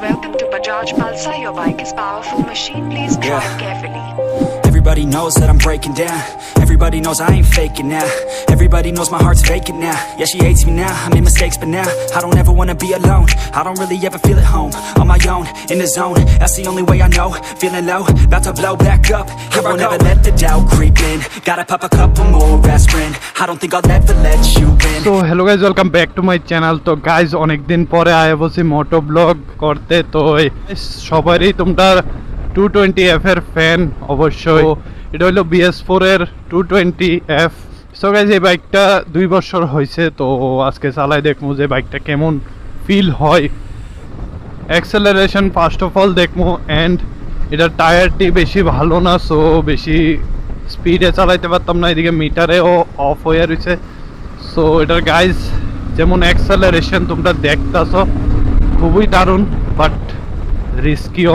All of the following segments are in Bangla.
Welcome to Bajaj Pulsar. Your bike is powerful machine. Please drive Yeah. carefully. Everybody knows that I'm breaking down Everybody knows I ain't faking now Everybody knows my heart's vacant now Yeah, she hates me now, I made mistakes but now I don't ever wanna be alone I don't really ever feel at home On my own, in the zone That's the only way I know Feeling low, about to blow back up I won't ever let the doubt creep in Gotta pop a couple more aspirin I don't think I'll ever let you in তো hello guys welcome back to my channel তো গাইজ অনেকদিন পরে আয় বসি মোটো ব্লগ করতে তো এই সবারই তোমরা টু টোয়েন্টি এফ এর ফ্যান অবশ্যই। এটা হলো বিএস ফোর এর two twenty F so guys এই বাইকটা দুই বছর হয়েছে তো আজকে চালাই দেখব যে বাইকটা কেমন ফিল হয়। অ্যাক্সেলারেশন ফার্স্ট অফ অল দেখব অ্যান্ড এটার টায়ারটি বেশি ভালো না সো বেশি স্পিডে চালাইতে পারতাম না এদিকে মিটারেও অফ হয়ে রয়েছে সো এটার গাইজ যেমন অ্যাক্সেলারেশন তোমরা দেখতেছো খুবই দারুণ but রিস্কিও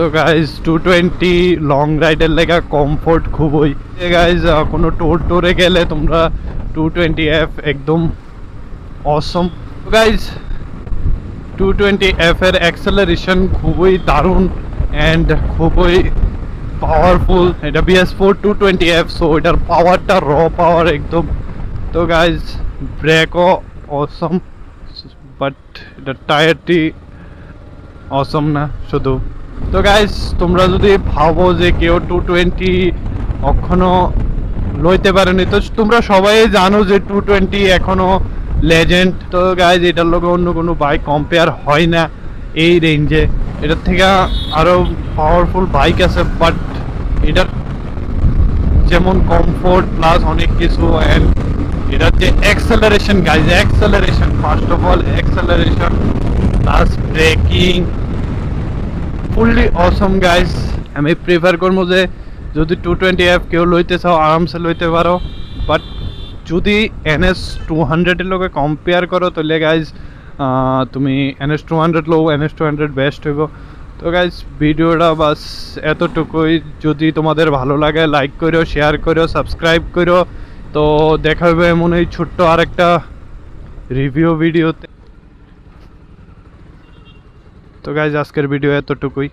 so guys two twenty long রাইডের লেগা কমফোর্ট খুবই গাইজ কোনো টোর টোরে গেলে তোমরা টু টোয়েন্টি এফ একদম awesome guys two twenty F এর অ্যাক্সেলারেশন খুবই দারুণ অ্যান্ড খুবই পাওয়ারফুল এটা BS four two twenty F so এটার পাওয়ারটা র পাওয়ার একদম তো গাইজ ব্রেকও অসম বাট এটার টায়ারটি অসম না শুধু তো গাইস তোমরা যদি ভাবো যে কেউ টু টোয়েন্টি কখনো লইতে পারেনি, তো তোমরা সবাই জানো যে টু টোয়েন্টি এখনও লেজেন্ড তো গাইজ এটার লোক অন্য কোনো বাইক কম্পেয়ার হয় না এই রেঞ্জে এটার থেকে আরও পাওয়ারফুল বাইক আছে বাট এটার যেমন কমফোর্ট প্লাস অনেক কিছু অ্যান্ড এটার যে acceleration guys acceleration first of all acceleration plus braking fully awesome guys আমি প্রিফার করব যে যদি টু টোয়েন্টি এফ কেউ লইতে চাও, আরামসে লইতে পারো। বাট যদি এন এস টু হান্ড্রেডের লোকে কম্পেয়ার করো, তাহলে গাইজ তুমি এন এস টু হান্ড্রেড লো N S two hundred best হইব। তো গাইজ ভিডিওটা বাস এতটুকুই। যদি তোমাদের ভালো লাগে লাইক করো শেয়ার করো সাবস্ক্রাইব করো তো, দেখা হবে এমন এই ছোট্ট আরেকটা রিভিউ ভিডিওতে তো গাইজ আজকের ভিডিও এতটুকুই।